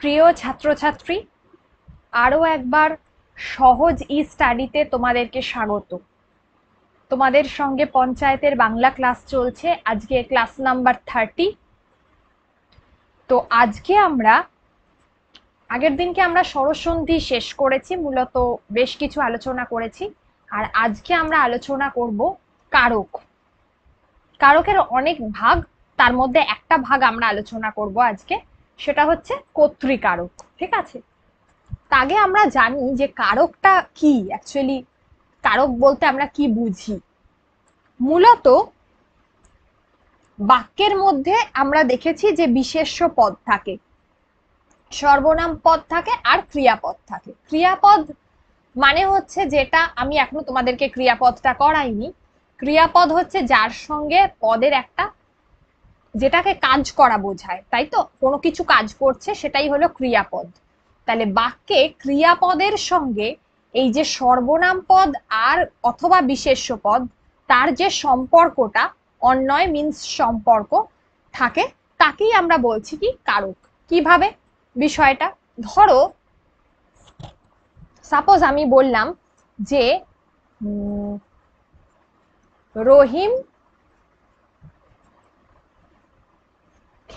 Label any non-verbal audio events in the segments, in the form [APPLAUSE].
প্রিয় ছাত্রছাত্রী আরও একবার সহজ ই স্টাডিতে তোমাদেরকে স্বাগত। তোমাদের সঙ্গে পঞ্চায়েতের বাংলা ক্লাস চলছে, আজকে ক্লাস নাম্বার থার্টি। তো আজকে আমরা, আগের দিনকে আমরা সরসন্ধি শেষ করেছি, মূলত বেশ কিছু আলোচনা করেছি, আর আজকে আমরা আলোচনা করব কারক। কারকের অনেক ভাগ, তার মধ্যে একটা ভাগ আমরা আলোচনা করব আজকে। সেটা হচ্ছে কর্তৃকারক ঠিক আছে? আগে আমরা জানি যে কারকটা কি অ্যাকচুয়ালি কারক বলতে আমরা কি বুঝি? মূলত বাক্যের মধ্যে আমরা দেখেছি যে বিশেষ্য পদ থাকে, সর্বনাম পদ থাকে আর ক্রিয়াপদ থাকে। ক্রিয়াপদ মানে হচ্ছে যেটা আমি এখনও তোমাদেরকে ক্রিয়াপদটা করাইনি। ক্রিয়াপদ হচ্ছে যার সঙ্গে পদের একটা যেটাকে কাজ করা বোঝায়, তাই তো? কোনো কিছু কাজ করছে, সেটাই হলো ক্রিয়াপদ। তাহলে বাক্যে ক্রিয়াপদের সঙ্গে এই যে সর্বনাম পদ আর অথবা বিশেষ্য পদ, তার যে সম্পর্কটা অন্যয় মিন্স সম্পর্ক, থাকে, তাকেই আমরা বলছি কি? কারক। কীভাবে? বিষয়টা। ধরো সাপোজ আমি বললাম যে রহিম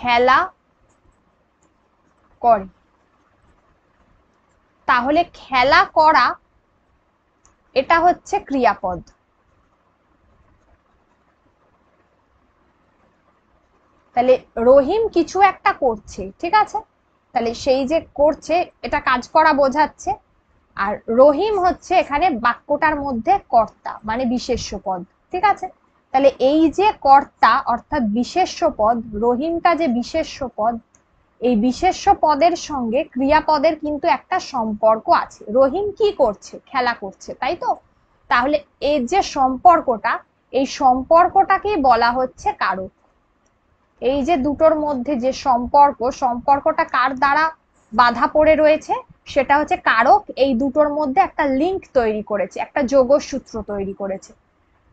খেলা করে। তাহলে খেলা করা এটা হচ্ছে ক্রিয়াপদ। তাহলে রহিম কিছু একটা করছে, ঠিক আছে? তাহলে সেই যে করছে, এটা কাজ করা বোঝাচ্ছে। আর রহিম হচ্ছে এখানে বাক্যটার মধ্যে কর্তা মানে বিশেষ্য পদ ঠিক আছে? তাহলে এই যে কর্তা, অর্থাৎ বিশেষ্য পদ রহিমটা যে বিশেষ্য পদ এই বিশেষ্য পদের সঙ্গে ক্রিয়াপদের কিন্তু একটা সম্পর্ক আছে। রহিম কি করছে? খেলা করছে, তাই তো? তাহলে এই যে সম্পর্কটা, এই সম্পর্কটাকেই বলা হচ্ছে কারক। এই যে দুটোর মধ্যে যে সম্পর্ক, সম্পর্কটা কার দ্বারা বাধা পড়ে রয়েছে? সেটা হচ্ছে কারক এই দুটোর মধ্যে একটা লিঙ্ক তৈরি করেছে, একটা যোগসূত্র তৈরি করেছে।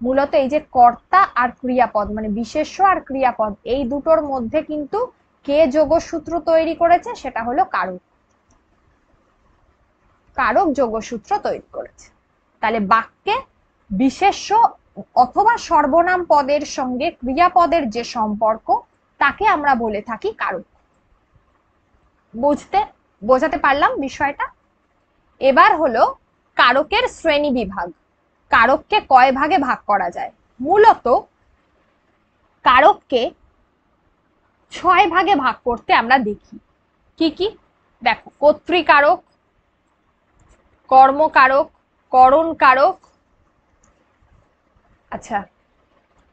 মূলত এই যে কর্তা আর ক্রিয়াপদ মানে বিশেষ্য আর ক্রিয়াপদ, এই দুটোর মধ্যে কিন্তু কে যোগসূত্র তৈরি করেছে সেটা হলো কারক। কারক যোগসূত্র তৈরি করেছে। তাহলে বাক্যে বিশেষ্য অথবা সর্বনাম পদের সঙ্গে ক্রিয়াপদের যে সম্পর্ক, তাকে আমরা বলে থাকি কারক। বুঝতে, বোঝাতে পারলাম বিষয়টা? এবার হলো কারকের শ্রেণি বিভাগ। কারককে কয় ভাগে ভাগ করা যায়? মূলত কারককে ছয় ভাগে ভাগ করতে আমরা দেখি। কি কি? দেখো, কর্তৃকারক, কর্মকারক করণ কারক আচ্ছা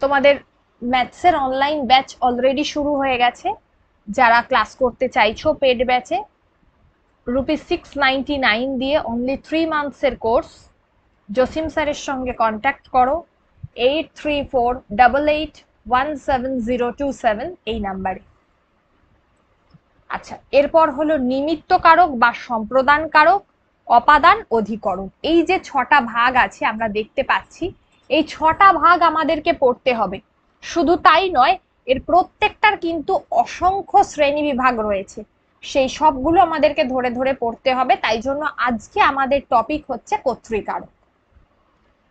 তোমাদের ম্যাথসের অনলাইন ব্যাচ অলরেডি শুরু হয়ে গেছে। যারা ক্লাস করতে চাইছো পেড ব্যাচে রুপিস সিক্স নাইনটি নাইন দিয়ে অনলি থ্রি মান্থসের কোর্স জসিম স্যারের সঙ্গে কন্ট্যাক্ট করো। Eight three four double eight one seven zero two seven এই নাম্বারে। আচ্ছা এরপর হলো নিমিত্ত কারক বা সম্প্রদান কারক, অপাদান অধিকরণ। এই যে ছটা ভাগ আছে আমরা দেখতে পাচ্ছি, এই ছটা ভাগ আমাদেরকে পড়তে হবে। শুধু তাই নয়, এর প্রত্যেকটার কিন্তু অসংখ্য শ্রেণি বিভাগ রয়েছে। সেই সবগুলো আমাদেরকে ধরে ধরে পড়তে হবে, তাই জন্য আজকে আমাদের টপিক হচ্ছে কর্তৃকারক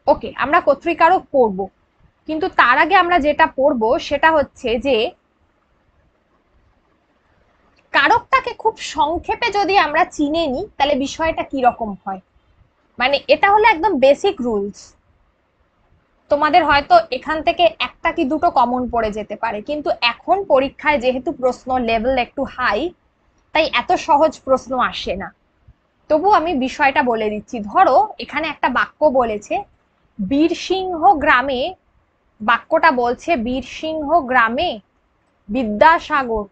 ওকে আমরা কর্তৃকারক পড়ব। কিন্তু তার আগে আমরা যেটা পড়ব সেটা হচ্ছে যে, কারকটাকে খুব সংক্ষেপে যদি আমরা চিনে নিই, তাহলে বিষয়টা কি রকম হয়? মানে এটা হলো একদম বেসিক রুলস তোমাদের হয়তো এখান থেকে একটা কি দুটো কমন পড়ে যেতে পারে, কিন্তু এখন পরীক্ষায় যেহেতু প্রশ্ন লেভেল একটু হাই তাই এত সহজ প্রশ্ন আসে না। তবু আমি বিষয়টা বলে দিচ্ছি। ধরো, এখানে একটা বাক্য বলেছে বীরসিংহ গ্রামে বাক্যটা বলছে বীরসিংহ গ্রামে বিদ্যাসাগর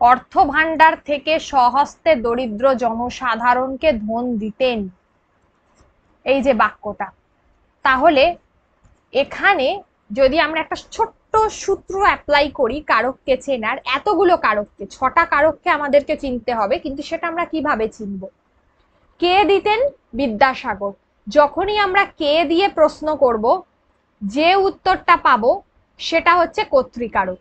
অর্থ ভাণ্ডার থেকে সহস্তে দরিদ্র জনসাধারণকে ধন দিতেন। এই যে বাক্যটা। তাহলে এখানে যদি আমরা একটা ছোট্ট সূত্র অ্যাপ্লাই করি কারককে চেনার, এতগুলো কারককে, ছটা কারককে আমাদেরকে চিনতে হবে, কিন্তু সেটা আমরা কীভাবে চিনব? কে দিতেন? বিদ্যাসাগর। যখনই আমরা কে দিয়ে প্রশ্ন করব, যে উত্তরটা পাব, সেটা হচ্ছে কর্তৃকারক।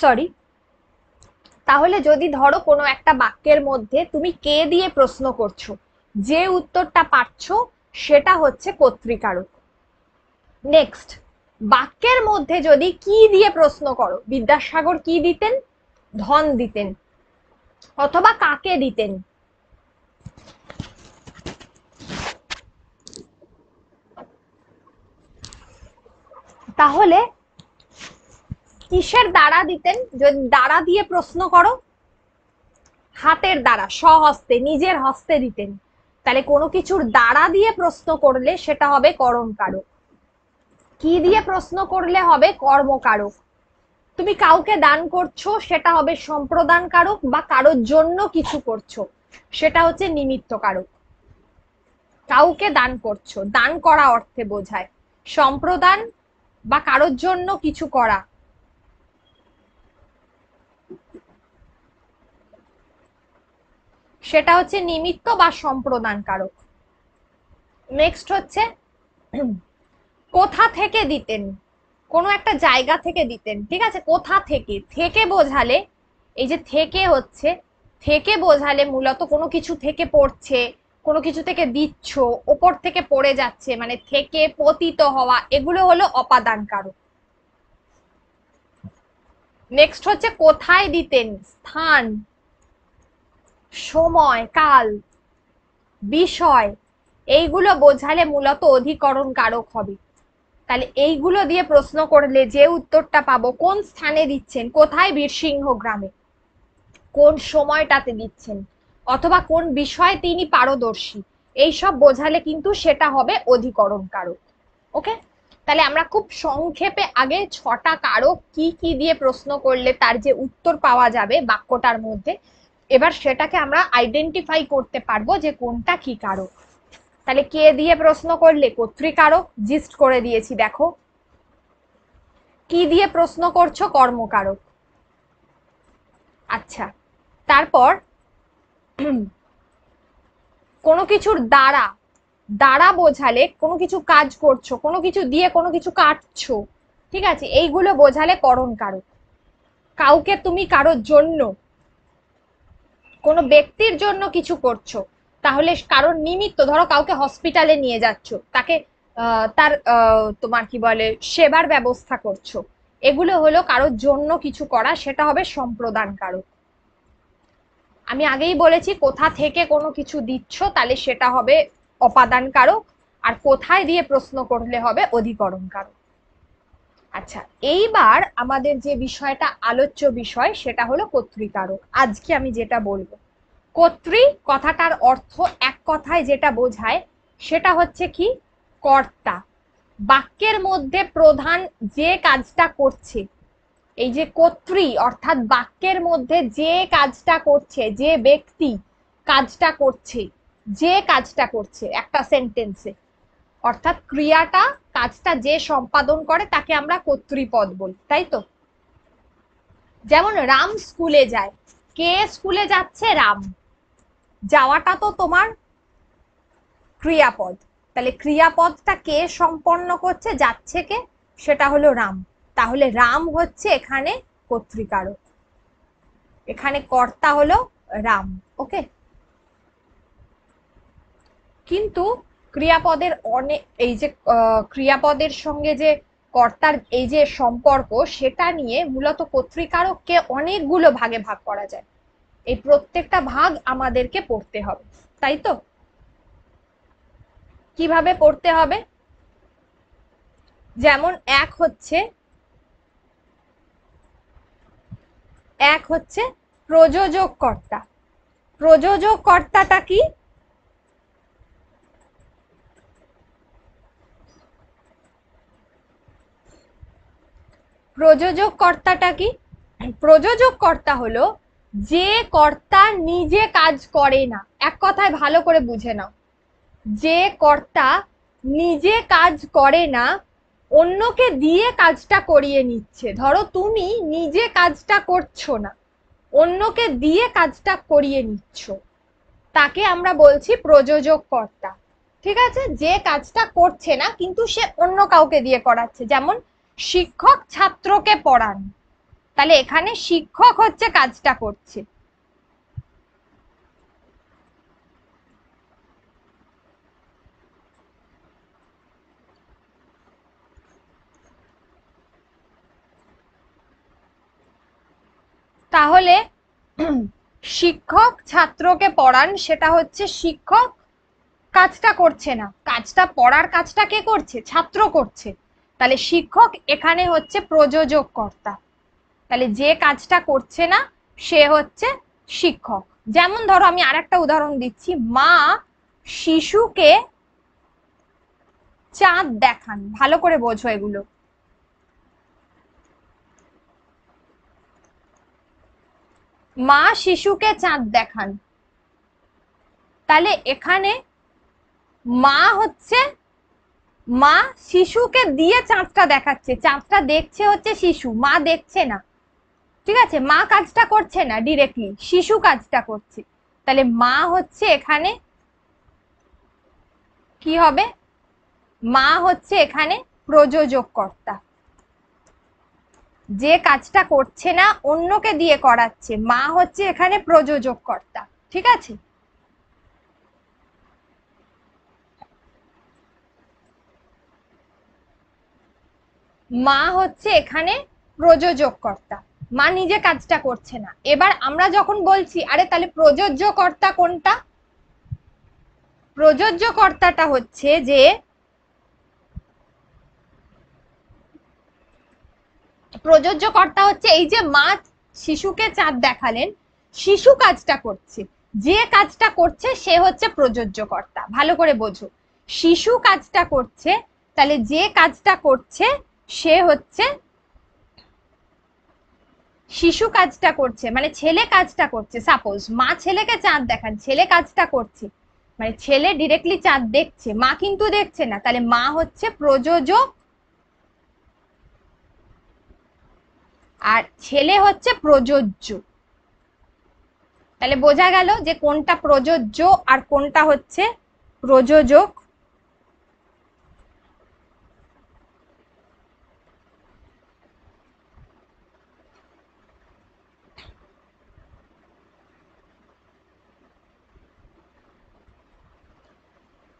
সরি তাহলে যদি ধরো কোনো একটা বাক্যের মধ্যে তুমি কে দিয়ে প্রশ্ন করছ, যে উত্তরটা পাচ্ছ সেটা হচ্ছে কর্তৃকারক। নেক্সট বাক্যের মধ্যে যদি কি দিয়ে প্রশ্ন করো, বিদ্যাসাগর কি দিতেন? ধন দিতেন। অথবা কাকে দিতেন? তাহলে কিসের দ্বারা দিতেন? যদি দ্বারা দিয়ে প্রশ্ন করো, হাতের দ্বারা, স্বহস্তে, নিজের হস্তে দিতেন। তাহলে কোনো কিছুর দ্বারা দিয়ে প্রশ্ন করলে সেটা হবে করণ কারক কি দিয়ে প্রশ্ন করলে হবে কর্মকারক? তুমি কাউকে দান করছ, সেটা হবে সম্প্রদান কারক বা কারোর জন্য কিছু করছ, সেটা হচ্ছে নিমিত্ত কারক কাউকে দান করছ, দান করা অর্থে বোঝায়। সম্প্রদান বা কারোর জন্য কিছু করা। সেটা হচ্ছে নিমিত্ত বা সম্প্রদান কারক নেক্সট হচ্ছে কোথা থেকে দিতেন? কোনো একটা জায়গা থেকে দিতেন, ঠিক আছে? কোথা থেকে? থেকে বোঝালে, এই যে থেকে হচ্ছে, থেকে বোঝালে মূলত কোনো কিছু থেকে পড়ছে, কোনো কিছু থেকে দিচ্ছ, ওপর থেকে পড়ে যাচ্ছে মানে থেকে পতিত হওয়া, এগুলো হলো অপাদান কারক নেক্সট হচ্ছে কোথায় দিতেন? স্থান, সময়, কাল, বিষয়, এইগুলো বোঝালে মূলত অধিকরণ কারক হবে। তাহলে এইগুলো দিয়ে প্রশ্ন করলে যে উত্তরটা পাবো, কোন স্থানে দিচ্ছেন? কোথায়? বীরসিংহ গ্রামে। কোন সময়টাতে দিচ্ছেন? অথবা কোন বিষয়ে তিনি পারদর্শী? এইসব বোঝালে কিন্তু সেটা হবে অধিকরণ কারক ওকে? তাহলে আমরা খুব সংক্ষেপে আগে ছটা কারক কি কি দিয়ে প্রশ্ন করলে তার যে উত্তর পাওয়া যাবে বাক্যটার মধ্যে, এবার সেটাকে আমরা আইডেন্টিফাই করতে পারব যে কোনটা কি কারক। তাহলে কে দিয়ে প্রশ্ন করলে? কর্তৃকারক জিস্ট করে দিয়েছি, দেখো। কি দিয়ে প্রশ্ন করছ? কর্মকারক। আচ্ছা তারপর [CLEARS THROAT] কোনো কিছুর দ্বারা দ্বারা বোঝালে কোনো কিছু কাজ করছ, কোনো কিছু দিয়ে কোনো কিছু কাটছো, ঠিক আছে? এইগুলো বোঝালে করণ কারক কাউকে তুমি কারোর জন্য, কোনো ব্যক্তির জন্য কিছু করছ তাহলে কারোর নিমিত্ত, ধরো কাউকে হসপিটালে নিয়ে যাচ্ছ, তাকে তার তোমার কি বলে, সেবার ব্যবস্থা করছ। এগুলো হলো কারোর জন্য কিছু করা, সেটা হবে সম্প্রদান কারক আমি আগেই বলেছি, কোথা থেকে কোনো কিছু দিচ্ছ, তাহলে সেটা হবে অপাদান কারক আর কোথায় দিয়ে প্রশ্ন করলে হবে অধিকরণ কারক আচ্ছা এইবার আমাদের যে বিষয়টা, আলোচ্য বিষয়, সেটা হলো কর্তৃকারক। আজকে আমি যেটা বলব কর্তৃ কথাটার অর্থ এক কথায় যেটা বোঝায়, সেটা হচ্ছে কি? কর্তা। বাক্যের মধ্যে প্রধান যে কাজটা করছে, এই যে কর্তৃ অর্থাৎ বাক্যের মধ্যে যে কাজটা করছে, যে ব্যক্তি কাজটা করছে, যে কাজটা করছে, একটা সেন্টেন্সে অর্থাৎ ক্রিয়াটা, কাজটা যে সম্পাদন করে, তাকে আমরা কর্তৃপদ বলি, তাই তো? যেমন রাম স্কুলে যায়। কে স্কুলে যাচ্ছে? রাম। যাওয়াটা তো তোমার ক্রিয়াপদ। তাহলে ক্রিয়াপদটা কে সম্পন্ন করছে, যাচ্ছে কে? সেটা হলো রাম। তাহলে রাম হচ্ছে এখানে কর্তৃকারক। এখানে কর্তা হলো রাম, ওকে? কিন্তু ক্রিয়াপদের অনেক এই যে ক্রিয়াপদের সঙ্গে যে কর্তার এই যে সম্পর্ক, সেটা নিয়ে মূলত কর্তৃকারককে অনেকগুলো ভাগে ভাগ করা যায়। এই প্রত্যেকটা ভাগ আমাদেরকে পড়তে হবে, তাই তো? কীভাবে পড়তে হবে? যেমন এক হচ্ছে এক হচ্ছে প্রযোজক কর্তা প্রযোজক কর্তাটা কি? প্রযোজক কর্তাটা কি? প্রযোজক কর্তা হলো যে কর্তা নিজে কাজ করে না, এক কথায় ভালো করে বুঝে নাও। যে কর্তা নিজে কাজ করে না, অন্যকে দিয়ে কাজটা করিয়ে নিচ্ছে। ধরো তুমি নিজে কাজটা করছ না, অন্যকে দিয়ে কাজটা করিয়ে নিচ্ছ। তাকে আমরা বলছি প্রযোজক কর্তা। ঠিক আছে? যে কাজটা করছে না, কিন্তু সে অন্য কাউকে দিয়ে করাচ্ছে। যেমন শিক্ষক ছাত্রকে পড়ান। তাহলে এখানে শিক্ষক হচ্ছে কাজটা করছে। তাহলে শিক্ষক ছাত্রকে পড়ান, সেটা হচ্ছে শিক্ষক কাজটা করছে না। কাজটা পড়ার কাজটা কে করছে? ছাত্র করছে। তাহলে শিক্ষক এখানে হচ্ছে প্রযোজক কর্তা। তাহলে যে কাজটা করছে না, সে হচ্ছে শিক্ষক। যেমন ধরো আমি আরেকটা উদাহরণ দিচ্ছি, মা শিশুকে চাঁদ দেখান, ভালো করে বোঝো এগুলো। মা শিশুকে চাঁদ দেখান। তাহলে এখানে মা হচ্ছে, মা শিশুকে দিয়ে চাঁদটা দেখাচ্ছে। চাঁদটা দেখছে হচ্ছে শিশু, মা দেখছে না। ঠিক আছে? মা কাজটা করছে না ডিরেক্টলি শিশু কাজটা করছে। তাহলে মা হচ্ছে এখানে কি হবে? মা হচ্ছে এখানে প্রযোজক কর্তা যে কাজটা করছে না, অন্যকে দিয়ে করাচ্ছে। মা হচ্ছে এখানে প্রযোজক কর্তা ঠিক আছে? মা হচ্ছে এখানে প্রযোজক কর্তা মা নিজে কাজটা করছে না। এবার আমরা যখন বলছি, আরে তাহলে প্রযোজ্য কর্তা কোনটা? প্রযোজ্য কর্তাটা হচ্ছে যে প্রযোজ্য কর্তা হচ্ছে এই যে মা শিশুকে চাঁদ দেখালেন, শিশু কাজটা করছে। যে কাজটা করছে, সে হচ্ছে প্রযোজ্য কর্তা ভালো করে বোঝো। শিশু কাজটা করছে, তাহলে যে কাজটা করছে, সে হচ্ছে শিশু কাজটা করছে মানে ছেলে কাজটা করছে সাপোজ মা ছেলেকে চাঁদ দেখান, ছেলে কাজটা করছে মানে ছেলে ডিরেক্টলি চাঁদ দেখছে, মা কিন্তু দেখছে না, তাহলে মা হচ্ছে প্রযোজক আর ছেলে হচ্ছে প্রযোজ্য। তাহলে বোঝা গেল যে কোনটা প্রযোজ্য আর কোনটা হচ্ছে প্রযোজক।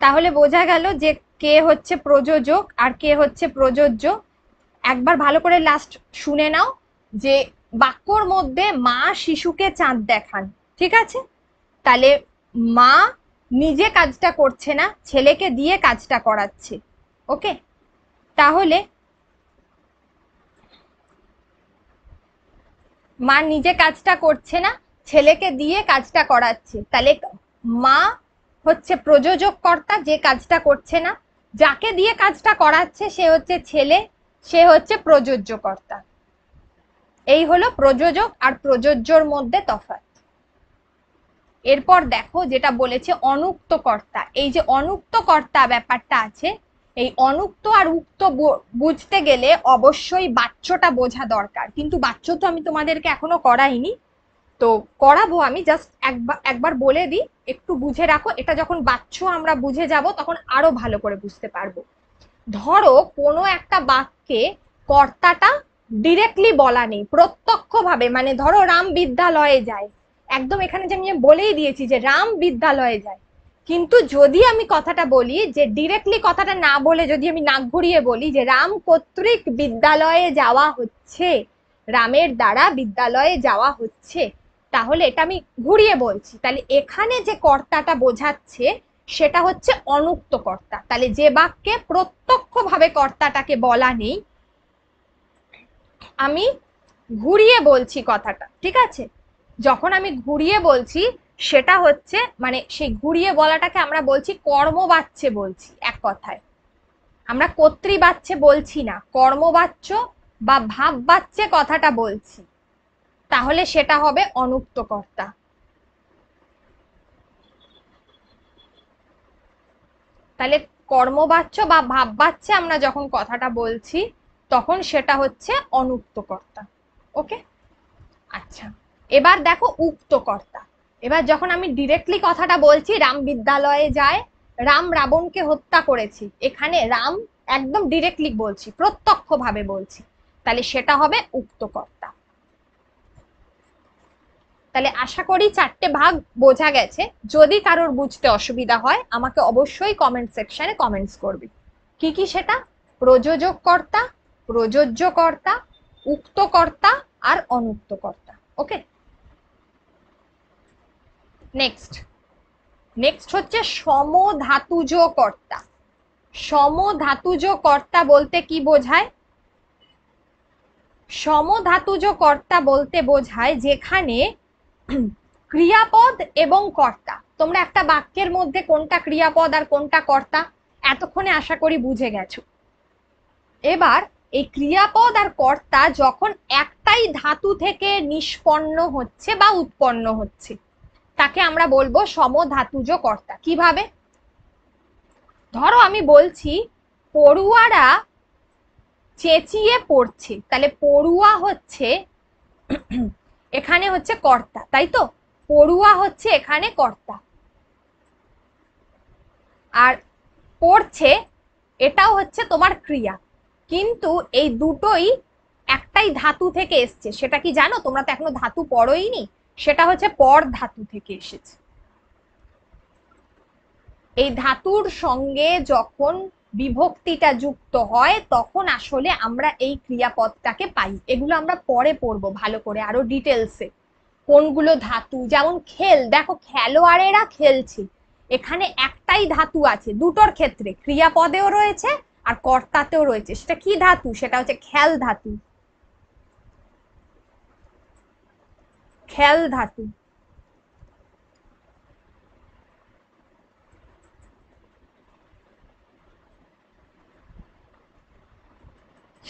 তাহলে বোঝা গেল যে কে হচ্ছে প্রযোজক আর কে হচ্ছে প্রযোজ্য। একবার ভালো করে লাস্ট শুনে নাও যে বাক্যর মধ্যে মা শিশুকে চাঁদ দেখান, ঠিক আছে? তাহলে মা নিজে কাজটা করছে না, ছেলেকে দিয়ে কাজটা করাচ্ছে ওকে তাহলে মা নিজে কাজটা করছে না, ছেলেকে দিয়ে কাজটা করাচ্ছে। তাহলে মা হচ্ছে প্রযোজক কর্তা যে কাজটা করছে না, যাকে দিয়ে কাজটা করাচ্ছে সে হচ্ছে ছেলে, সে হচ্ছে প্রযোজ্য কর্তা এই হলো প্রযোজক আর প্রযোজ্যর মধ্যে তফাৎ। এরপর দেখো যেটা বলেছে অনুক্ত কর্তা এই যে অনুক্ত কর্তা ব্যাপারটা আছে, এই অনুক্ত আর উক্ত বুঝতে গেলে অবশ্যই বাচ্চটা বোঝা দরকার। কিন্তু বাচ্চ তো আমি তোমাদেরকে এখনও করাইনি। তো করাবো আমি জাস্ট একবার একবার বলে দিই। একটু বুঝে রাখো, এটা যখন বাচ্চ আমরা বুঝে যাব, তখন আরও ভালো করে বুঝতে পারব। ধরো, কোনো একটা বাক্যে কর্তাটা ডিরেক্টলি বলা নেই প্রত্যক্ষ ভাবে মানে ধরো রাম বিদ্যালয়ে যায়। একদম এখানে যে আমি বলেই দিয়েছি যে রাম বিদ্যালয়ে যায়। কিন্তু যদি আমি কথাটা বলি, যে ডিরেক্টলি কথাটা না বলে যদি আমি নাক ঘুরিয়ে বলি যে রাম কর্তৃক বিদ্যালয়ে যাওয়া হচ্ছে, রামের দ্বারা বিদ্যালয়ে যাওয়া হচ্ছে তাহলে এটা আমি ঘুরিয়ে বলছি। তাহলে এখানে যে কর্তাটা বোঝাচ্ছে, সেটা হচ্ছে অনুক্ত কর্তা। তাহলে যে বাক্যে প্রত্যক্ষভাবে কর্তাটাকে বলা নেই, আমি ঘুরিয়ে বলছি কথাটা, ঠিক আছে? যখন আমি ঘুরিয়ে বলছি, সেটা হচ্ছে মানে সেই ঘুরিয়ে বলাটাকে আমরা বলছি কর্মবাচ্যে বলছি, এক কথায়। আমরা কর্তৃবাচ্যে বলছি না, কর্মবাচ্য বা ভাববাচ্যে কথাটা বলছি। তাহলে সেটা হবে অনুক্ত কর্তা তাহলে কর্মবাচ্য বা ভাববাচ্যে আমরা যখন কথাটা বলছি, তখন সেটা হচ্ছে অনুক্ত কর্তা ওকে? আচ্ছা এবার দেখো উক্ত কর্তা এবার যখন আমি ডিরেক্টলি কথাটা বলছি, রাম বিদ্যালয়ে যায়, রাম রাবণকে হত্যা করেছি। এখানে রাম একদম ডিরেক্টলি বলছি প্রত্যক্ষ ভাবে বলছি। তাহলে সেটা হবে উক্ত কর্তা তাহলে আশা করি চারটে ভাগ বোঝা গেছে। যদি কারোর বুঝতে অসুবিধা হয়, আমাকে অবশ্যই কমেন্ট সেকশনে কমেন্টস করবে। কি কি সেটা? প্রযোজক কর্তা প্রযোজ্য কর্তা উক্ত কর্তা আর অনুক্ত কর্তা ওকে? নেক্সট নেক্সট হচ্ছে সমধাতুজ কর্তা সমধাতুজ কর্তা বলতে কি বোঝায়? সমধাতুজ কর্তা বলতে বোঝায় যেখানে [CLEARS THROAT] ক্রিয়াপদ এবং কর্তা। তোমরা একটা বাক্যের মধ্যে কোনটা ক্রিয়াপদ আর কোনটা কর্তা এতক্ষণে আশা করি বুঝে গেছো। এবার এই ক্রিয়াপদ আর কর্তা যখন একটাই ধাতু থেকে নিষ্পন্ন হচ্ছে বা উৎপন্ন হচ্ছে, তাকে আমরা বলব সমধাতুজ কর্তা। কীভাবে? ধরো আমি বলছি, পড়ুয়ারা চেঁচিয়ে পড়ছে। তাহলে পড়ুয়া হচ্ছে এখানে হচ্ছে কর্তা, তাই তো? পড়ুয়া হচ্ছে এখানে কর্তা। আর পড়ছে, এটাও হচ্ছে তোমার ক্রিয়া। কিন্তু এই দুটোই একটাই ধাতু থেকে এসছে। সেটা কি জানো? তোমরা তো এখনও ধাতু পড়োইনি। সেটা হচ্ছে পর ধাতু থেকে এসেছে। এই ধাতুর সঙ্গে যখন বিভক্তিটা যুক্ত হয়, তখন আসলে আমরা এই ক্রিয়াপদটাকে পাই। এগুলো আমরা পরে পড়ব ভালো করে আরও ডিটেলসে কোনগুলো ধাতু? যেমন খেল, দেখো খেলোয়াড়েরা খেলছে। এখানে একটাই ধাতু আছে, দুটোর ক্ষেত্রে। ক্রিয়াপদেও রয়েছে আর কর্তাতেও রয়েছে। সেটা কি ধাতু? সেটা হচ্ছে খেল ধাতু। খেল ধাতু।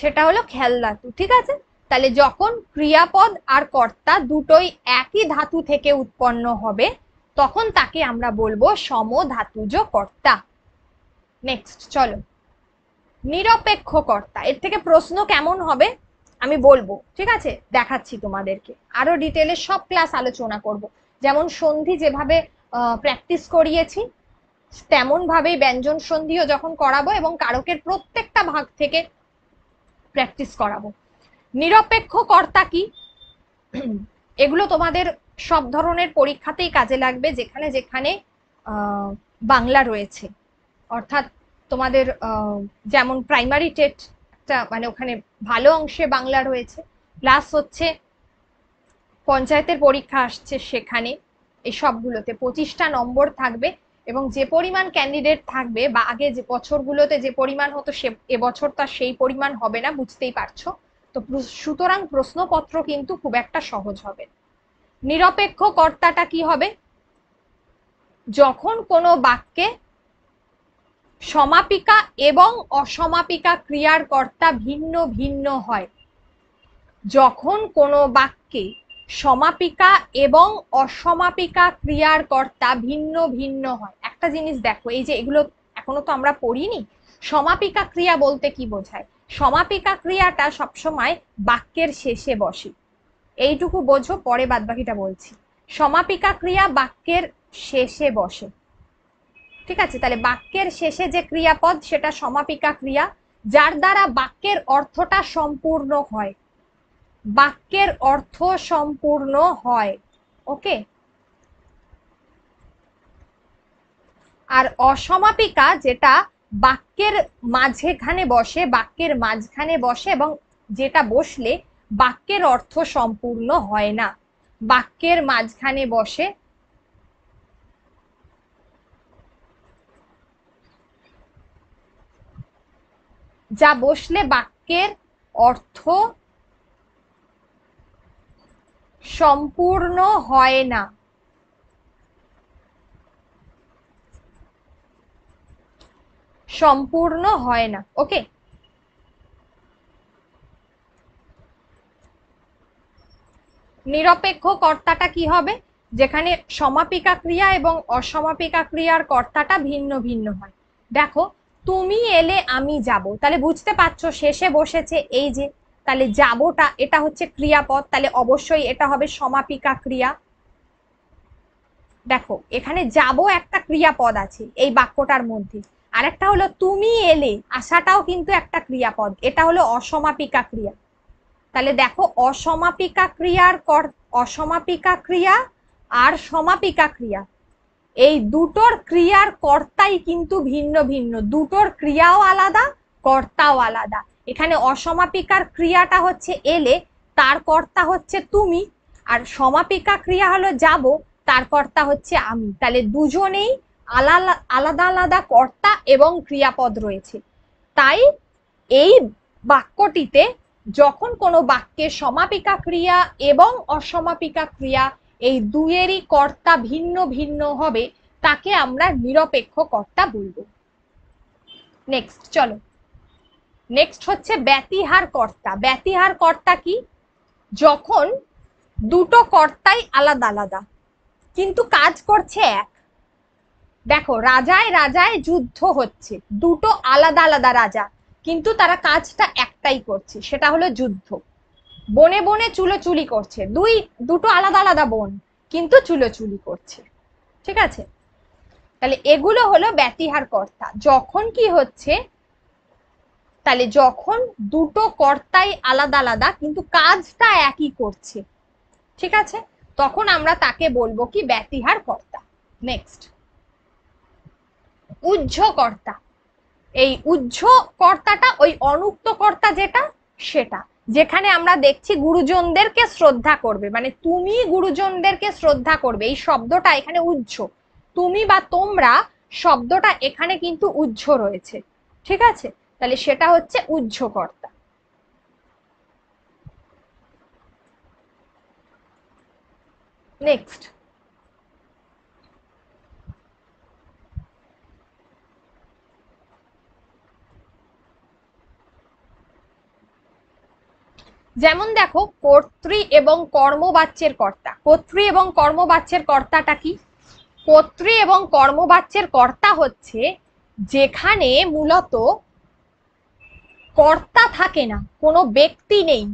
সেটা হলো খেল ধাতু ঠিক আছে? তাহলে যখন ক্রিয়াপদ আর কর্তা দুটোই একই ধাতু থেকে উৎপন্ন হবে, তখন তাকে আমরা বলব সমধাতুজ কর্তা। নেক্সট চলো। নিরপেক্ষ কর্তা, এর থেকে প্রশ্ন কেমন হবে? আমি বলব, ঠিক আছে? দেখাচ্ছি তোমাদেরকে। আরও ডিটেলে সব ক্লাস আলোচনা করব। যেমন সন্ধি যেভাবে প্র্যাকটিস করিয়েছি তেমন ভাবেই ব্যঞ্জন সন্ধিও যখন করাবো এবং কারকের প্রত্যেকটা ভাগ থেকে প্র্যাকটিস করাবো। নিরপেক্ষ কর্তা কি? এগুলো তোমাদের সব ধরনের পরীক্ষাতেই কাজে লাগবে, যেখানে যেখানে বাংলা রয়েছে। অর্থাৎ তোমাদের যেমন প্রাইমারি টেট একটা মানে ওখানে ভালো অংশে বাংলা রয়েছে। প্লাস হচ্ছে পঞ্চায়েতের পরীক্ষা আসছে সেখানে। এই সবগুলোতে পঁচিশটা নম্বর থাকবে। এবং যে পরিমাণ ক্যান্ডিডেট থাকবে বা আগে যে বছরগুলোতে যে পরিমাণ হতো সে এবছর তার সেই পরিমাণ হবে না, বুঝতেই পারছ? তো সুতরাং প্রশ্নপত্র কিন্তু খুব একটা সহজ হবে নিরপেক্ষ কর্তাটা কি হবে? যখন কোনো বাক্যে সমাপিকা এবং অসমাপিকা ক্রিয়ার কর্তা ভিন্ন ভিন্ন হয়, যখন কোনো বাক্যে সমাপিকা এবং অসমাপিকা ক্রিয়ার কর্তা ভিন্ন ভিন্ন হয় একটা জিনিস দেখো, এই যে এগুলো এখনও তো আমরা পড়িনি। সমাপিকা ক্রিয়া বলতে কি বোঝায়? সমাপিকা ক্রিয়াটা সবসময় বাক্যের শেষে বসে। এইটুকু বোঝো, পরে বাদবাকিটা বলছি। সমাপিকা ক্রিয়া বাক্যের শেষে বসে। ঠিক আছে? তাহলে বাক্যের শেষে যে ক্রিয়াপদ, সেটা সমাপিকা ক্রিয়া, যার দ্বারা বাক্যের অর্থটা সম্পূর্ণ হয়। বাক্যের অর্থ সম্পূর্ণ হয়। ওকে? আর অসমাপিকা যেটা বাক্যের মাঝেখানে বসে, বাক্যের মাঝখানে বসে এবং যেটা বসলে বাক্যের অর্থ সম্পূর্ণ হয় না। বাক্যের মাঝখানে বসে। যা বসলে বাক্যের অর্থ সম্পূর্ণ হয় না। সম্পূর্ণ হয় না ওকে নিরপেক্ষ কর্তাটা কি হবে? যেখানে সমাপিকা ক্রিয়া এবং অসমাপিকা ক্রিয়ার কর্তাটা ভিন্ন ভিন্ন হয়। দেখো, তুমি এলে আমি যাব। তাহলে বুঝতে পারছ, শেষে বসেছে এই যে, তাহলে যাবোটা, এটা হচ্ছে ক্রিয়াপদ, তাহলে অবশ্যই এটা হবে সমাপিকা ক্রিয়া। দেখো, এখানে যাব একটা ক্রিয়াপদ আছে, এই বাক্যটার মধ্যে। আরেকটা হলো তুমি এলে আসাটাও কিন্তু একটা ক্রিয়াপদ। এটা হলো অসমাপিকা ক্রিয়া। তাহলে দেখো, অসমাপিকা ক্রিয়ার অসমাপিকা ক্রিয়া আর সমাপিকা ক্রিয়া। এই দুটোর ক্রিয়ার কর্তাই কিন্তু ভিন্ন ভিন্ন। দুটোর ক্রিয়াও আলাদা, কর্তাও আলাদা। এখানে অসমাপিকার ক্রিয়াটা হচ্ছে এলে, তার কর্তা হচ্ছে তুমি। আর সমাপিকা ক্রিয়া হলো যাব, তার কর্তা হচ্ছে আমি। তাহলে দুজনেই আলাদা আলাদা আলাদা কর্তা এবং ক্রিয়াপদ রয়েছে। তাই এই বাক্যটিতে যখন কোনো বাক্যে সমাপিকা ক্রিয়া এবং অসমাপিকা ক্রিয়া এই দুয়েরই কর্তা ভিন্ন ভিন্ন হবে, তাকে আমরা নিরপেক্ষ কর্তা বলব। নেক্সট চলো। নেক্সট হচ্ছে ব্যতিহার কর্তা। ব্যতিহার কর্তা কি? যখন দুটো কর্তাই আলাদা আলাদা, কিন্তু কাজ করছে এক। দেখো, রাজায় রাজায় যুদ্ধ হচ্ছে। দুটো আলাদা আলাদা রাজা, কিন্তু তারা কাজটা একটাই করছে, সেটা হলো যুদ্ধ। বনে বনে চুলোচুলি করছে। দুই, দুটো আলাদা আলাদা বন, কিন্তু চুলোচুলি করছে। ঠিক আছে? তাহলে এগুলো হলো ব্যতিহার কর্তা। যখন কি হচ্ছে, তাহলে যখন দুটো কর্তাই আলাদা আলাদা, কিন্তু কাজটা একই করছে। ঠিক আছে? তখন আমরা তাকে বলব কি, ব্যতিহার কর্তা। নেক্সট উজ্জ এই উজ্জ কর্তাটা ওই অনুক্ত কর্তা যেটা, সেটা। যেখানে আমরা দেখছি গুরুজনদেরকে শ্রদ্ধা করবে। মানে তুমি গুরুজনদেরকে শ্রদ্ধা করবে। এই শব্দটা এখানে উজ্জ তুমি বা তোমরা শব্দটা এখানে কিন্তু উজ্জ রয়েছে। ঠিক আছে? তাহলে সেটা হচ্ছে উজ্জ কর্তা নেক্সট যেমন দেখো কর্তৃ এবং কর্মবাচ্যের কর্তা। কর্তৃ এবং কর্মবাচ্যের কর্তাটা কি? কর্তৃ এবং কর্মবাচ্যের কর্তা হচ্ছে যেখানে মূলত কর্তা থাকে না, কোনো ব্যক্তি নেই।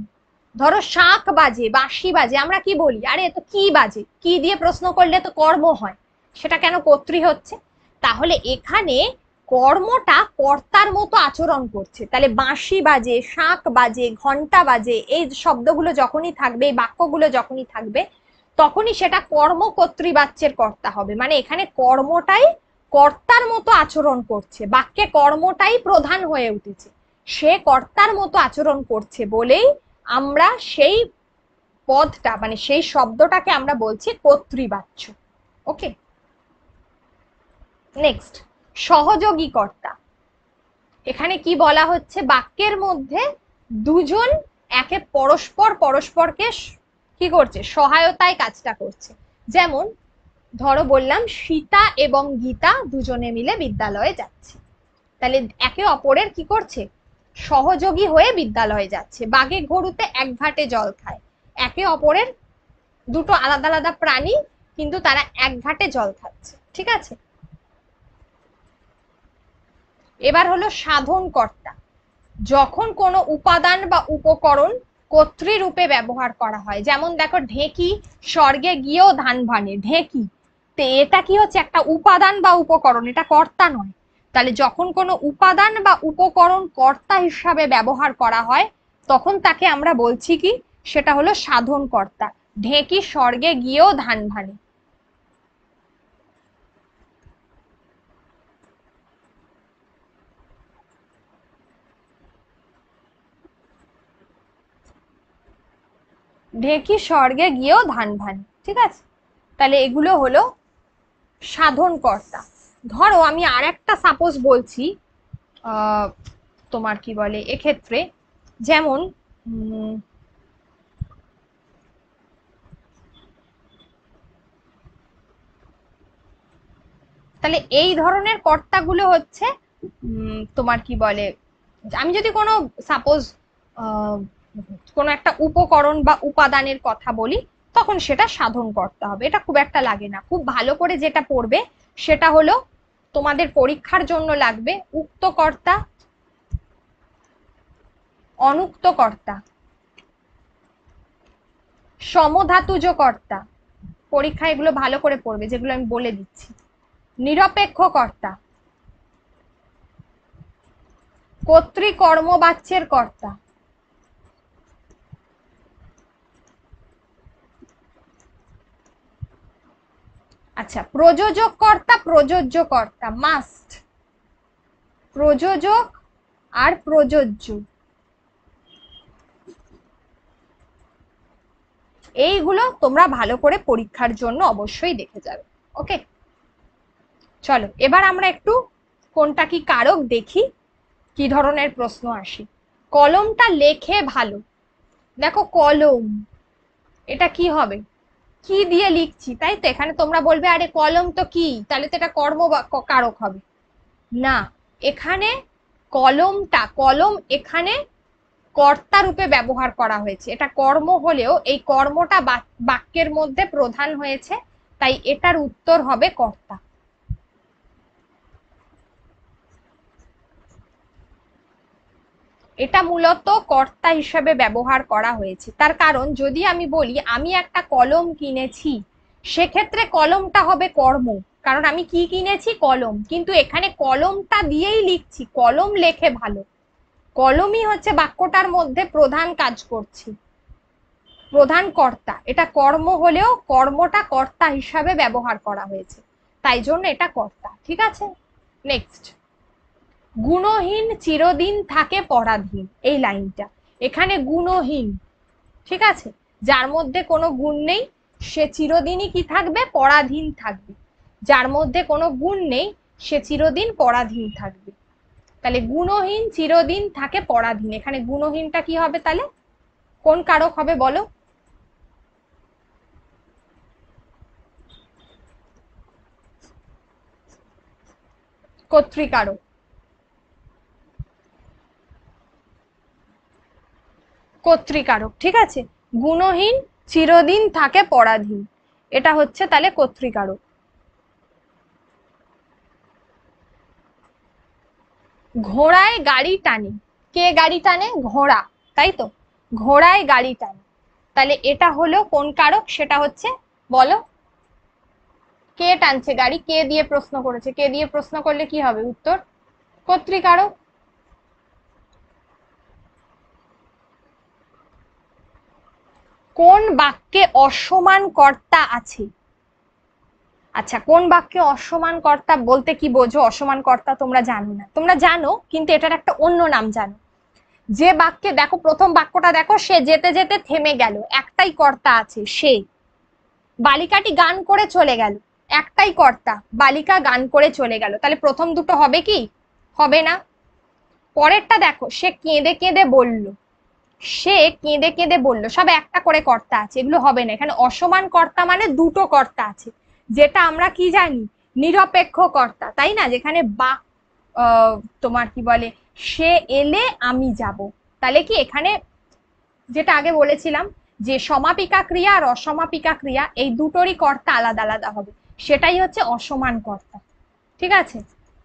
ধরো শাঁখ বাজে বাঁশি বাজে, আমরা কি বলি? আরে তো কি বাজে? কি দিয়ে প্রশ্ন করলে তো কর্ম হয়? সেটা কেন কর্তৃ হচ্ছে? তাহলে এখানে কর্মটা কর্তার মতো আচরণ করছে। তাহলে বাঁশি বাজে, শাঁখ বাজে ঘণ্টা বাজে, এই শব্দগুলো যখনই থাকবে, এই বাক্যগুলো যখনই থাকবে, তখনই সেটা কর্ম কর্তৃবাচ্যের কর্তা হবে। মানে এখানে কর্মটাই কর্তার মতো আচরণ করছে। বাক্যে কর্মটাই প্রধান হয়ে উঠেছে। সে কর্তার মতো আচরণ করছে বলেই আমরা সেই পদটা মানে সেই শব্দটাকে আমরা বলছি কর্তৃবাচ্য। ওকে? নেক্সট। সহযোগী কর্তা এখানে কি বলা হচ্ছে? বাক্যের মধ্যে দুজন একে পরস্পর পরস্পরকে কি করছে? সহায়তায় কাজটা করছে। যেমন ধরো বললাম, সীতা এবং গীতা দুজনে মিলে বিদ্যালয়ে যাচ্ছে। তাহলে একে অপরের কি করছে? সহযোগী হয়ে বিদ্যালয়ে যাচ্ছে। বাঘে গরুতে এক ঘাটে জল খায়। একে অপরের দুটো আলাদা আলাদা প্রাণী, কিন্তু তারা এক ঘাটে জল খাচ্ছে। ঠিক আছে? এবার হলো সাধন কর্তা যখন কোনো উপাদান বা উপকরণ কর্তৃরূপে ব্যবহার করা হয়, যেমন দেখো ঢেকি, স্বর্গে গিয়েও ধান ভানে ঢেকি, তো এটা কি হচ্ছে? একটা উপাদান বা উপকরণ, এটা কর্তা নয়। তাহলে যখন কোনো উপাদান বা উপকরণ কর্তা হিসাবে ব্যবহার করা হয়, তখন তাকে আমরা বলছি কি? সেটা হলো সাধন কর্তা ঢেকি, স্বর্গে গিয়েও ধান ভানে ঢেকি স্বর্গে গিয়েও ধান ভান, ঠিক আছে? তাহলে এগুলো হলো সাধন কর্তা ধরো আমি আর একটা সাপোজ বলছি তোমার কি বলে, এক্ষেত্রে যেমন তাহলে এই ধরনের কর্তাগুলো হচ্ছে তোমার কি বলে, আমি যদি কোনো সাপোজ কোনো একটা উপকরণ বা উপাদানের কথা বলি, তখন সেটা সাধন করতে হবে। এটা খুব একটা লাগে না। খুব ভালো করে যেটা পড়বে, সেটা হলো তোমাদের পরীক্ষার জন্য লাগবে উক্ত কর্তা অনুক্ত কর্তা সমধাতুজ কর্তা পরীক্ষা এগুলো ভালো করে পড়বে, যেগুলো আমি বলে দিচ্ছি। নিরপেক্ষ কর্তা কর্তৃকর্মবাচ্যের কর্তা আচ্ছা প্রযোজক কর্তা প্রযোজ্য কর্তা মাস্ট প্রযোজক আর প্রযোজ্য। এইগুলো তোমরা ভালো করে পরীক্ষার জন্য অবশ্যই দেখে যাবে ওকে চলো, এবার আমরা একটু কোনটা কি কারক দেখি, কি ধরনের প্রশ্ন আসি। কলমটা লেখে ভালো। দেখো, কলম, এটা কি হবে? কি দিয়ে লিখছি? তাই তো, এখানে তোমরা বলবে, আরে কলম তো কি? তাহলে তো এটা কর্ম কারক হবে। না, এখানে কলমটা, কলম এখানে কর্তা রূপে ব্যবহার করা হয়েছে। এটা কর্ম হলেও এই কর্মটা বাক্যের মধ্যে প্রধান হয়েছে, তাই এটার উত্তর হবে কর্তা। এটা মূলত কর্তা হিসেবে ব্যবহার করা হয়েছে। তার কারণ, যদি আমি বলি, আমি একটা কলম কিনেছি, সেক্ষেত্রে কলমটা হবে কর্ম। কারণ আমি কি কিনেছি? কলম। কিন্তু এখানে কলমটা দিয়েই লিখছি, কলম লেখে ভালো। কলমই হচ্ছে বাক্যটার মধ্যে প্রধান কাজ করছি, প্রধান কর্তা। এটা কর্ম হলেও কর্মটা কর্তা হিসাবে ব্যবহার করা হয়েছে। তাই জন্য এটা কর্তা। ঠিক আছে? নেক্সট গুণহীন চিরদিন থাকে পরাধীন, এই লাইনটা। এখানে গুণহীন, ঠিক আছে? যার মধ্যে কোনো গুণ নেই, সে চিরদিনই কি থাকবে? পরাধীন থাকবে। যার মধ্যে কোনো গুণ নেই, সে চিরদিন পরাধীন থাকবে। তাহলে গুণহীন চিরদিন থাকে পরাধীন। এখানে গুণহীনটা কি হবে তাহলে? কোন কারক হবে বলো? কর্তৃকারক। কর্তৃকারক, ঠিক আছে? গুণহীন, চিরদিন থাকে পরাধীন। এটা হচ্ছে তাহলে কর্তৃকারক। ঘোড়ায় গাড়ি টানে। কে গাড়ি টানে? ঘোড়া, তাই তো? ঘোড়ায় গাড়ি টানে। তাহলে এটা হলো কোন কারক? সেটা হচ্ছে, বলো? কে টানছে গাড়ি? কে দিয়ে প্রশ্ন করেছে? কে দিয়ে প্রশ্ন করলে কি হবে? উত্তর? কর্তৃকারক। কোন বাক্যে অসমান কর্তা আছে? আচ্ছা কোন বাক্যে অসমান কর্তা বলতে কি বোঝো? অসমান কর্তা তোমরা জানো না। তোমরা জানো, কিন্তু এটার একটা অন্য নাম জানো। যে বাক্যে দেখো, প্রথম বাক্যটা দেখো, সে যেতে যেতে থেমে গেল। একটাই কর্তা আছে, সে। বালিকাটি গান করে চলে গেল। একটাই কর্তা, বালিকা গান করে চলে গেল। তাহলে প্রথম দুটো হবে কি? হবে না। পরেরটা দেখো, সে কেঁদে কেঁদে বলল সে কেঁদে কেঁদে বলল, সব একটা করে কর্তা আছে, এগুলো হবে না। এখানে অসমান কর্তা মানে দুটো কর্তা আছে। যেটা আমরা কি জানি? নিরপেক্ষ কর্তা, তাই না? যেখানে বা তোমার কি বলে, সে এলে আমি যাব। তাহলে কি এখানে যেটা আগে বলেছিলাম, যে সমাপিকা ক্রিয়া আর অসমাপিকা ক্রিয়া, এই দুটোরই কর্তা আলাদা আলাদা হবে। সেটাই হচ্ছে অসমান কর্তা। ঠিক আছে?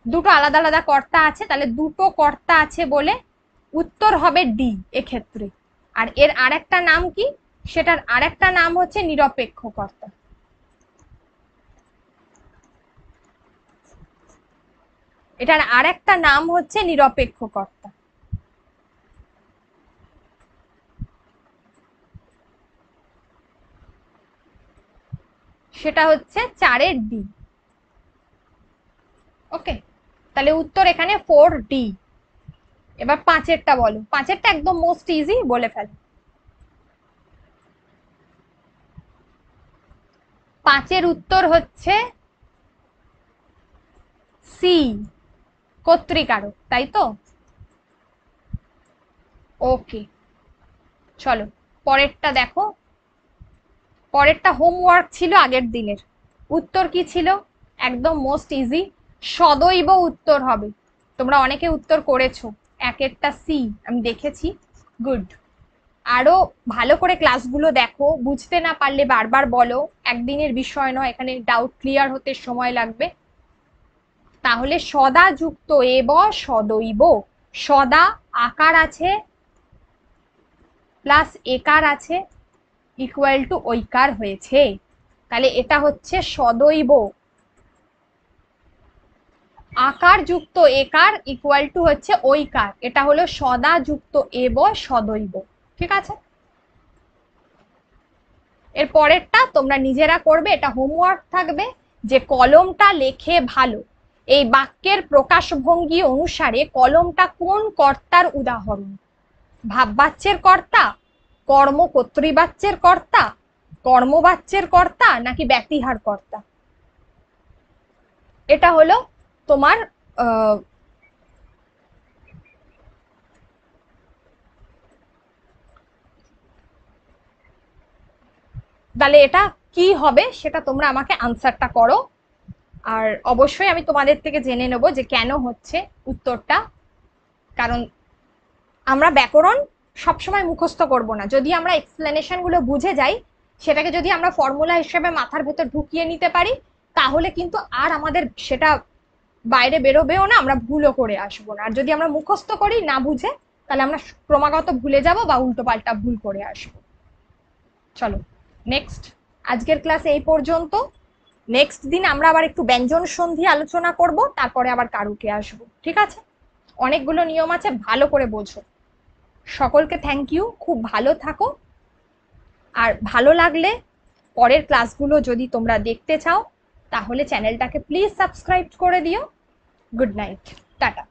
দুটো আলাদা আলাদা কর্তা আছে, তাহলে দুটো কর্তা আছে বলে উত্তর হবে ডি এক্ষেত্রে। আর এর আরেকটা নাম কি? সেটার আরেকটা নাম হচ্ছে নিরপেক্ষ কর্তা এটার আরেকটা নাম হচ্ছে নিরপেক্ষ কর্তা সেটা হচ্ছে চারের ডি। ওকে, তাহলে উত্তর এখানে ফোর ডি এবার পাঁচেরটা বলো। পাঁচেরটা একদম মোস্ট ইজি বলে ফেল। পাঁচের উত্তর হচ্ছে সি কর্তৃকারক তাই তো? ওকে চলো, পরেরটা দেখো। পরেরটা হোমওয়ার্ক ছিল আগের দিনের। উত্তর কি ছিল? একদম মোস্ট ইজি সদৈব উত্তর হবে। তোমরা অনেকে উত্তর করেছ। এক একটা সি আমি দেখেছি গুড আরও ভালো করে ক্লাসগুলো দেখো, বুঝতে না পারলে বারবার বলো, একদিনের বিষয় নয়, এখানে ডাউট ক্লিয়ার হতে সময় লাগবে। তাহলে সদা যুক্ত এব, সদৈব। সদা আকার আছে প্লাস একার আছে ইকুয়াল টু ঐকার হয়েছে। তাহলে এটা হচ্ছে সদৈব। আকার যুক্ত একার ইকুয়াল টু হচ্ছে ঐকার এটা হলো সদা যুক্ত এব সদৈব। ঠিক আছে? এর পরেরটা তোমরা নিজেরা করবে, এটা হোমওয়ার্ক থাকবে, যে কলমটা লেখে ভালো। এই বাক্যের প্রকাশভঙ্গি অনুসারে কলমটা কোন কর্তার উদাহরণ? ভাববাচ্যের কর্তা, কর্মকর্তৃবাচ্যের কর্তা, কর্মবাচ্যের কর্তা, নাকি ব্যক্তিহার কর্তা? এটা হলো তোমার তাহলে এটা কি হবে সেটা তোমরা আমাকে আনসারটা করো। আর অবশ্যই আমি তোমাদের থেকে জেনে নেব যে কেন হচ্ছে উত্তরটা। কারণ আমরা ব্যাকরণ সবসময় মুখস্থ করব না। যদি আমরা এক্সপ্লেনেশনগুলো বুঝে যাই, সেটাকে যদি আমরা ফর্মুলা হিসেবে মাথার ভেতর ঢুকিয়ে নিতে পারি, তাহলে কিন্তু আর আমাদের সেটা বাইরে বেরোবেও না আমরা ভুলও করে আসব না। আর যদি আমরা মুখস্থ করি না বুঝে, তাহলে আমরা ক্রমাগত ভুলে যাব বা উল্টো পাল্টা ভুল করে আসব। চলো নেক্সট আজকের ক্লাস এই পর্যন্ত। নেক্সট দিন আমরা আবার একটু ব্যঞ্জন সন্ধি আলোচনা করব, তারপরে আবার কারুকে আসব। ঠিক আছে? অনেকগুলো নিয়ম আছে, ভালো করে বোঝো। সকলকে থ্যাংক ইউ খুব ভালো থাকো। আর ভালো লাগলে পরের ক্লাসগুলো যদি তোমরা দেখতে চাও, তাহলে চ্যানেলটাকে প্লিজ সাবস্ক্রাইব করে দিও। Good night. Tata.